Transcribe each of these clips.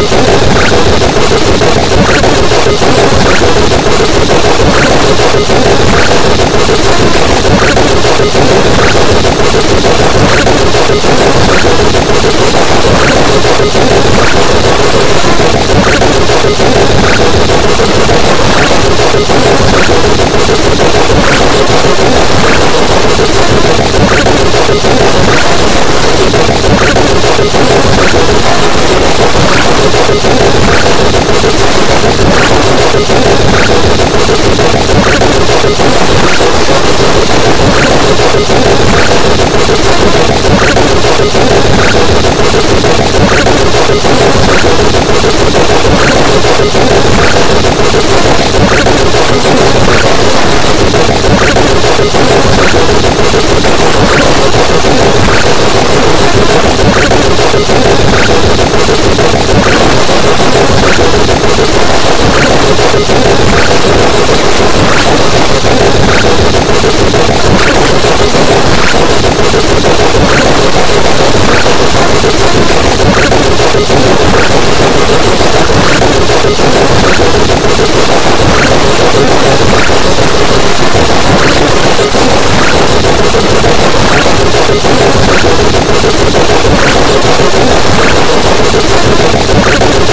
Thank you.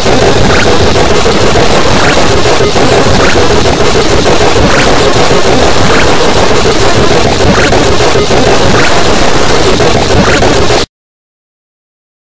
Thank you.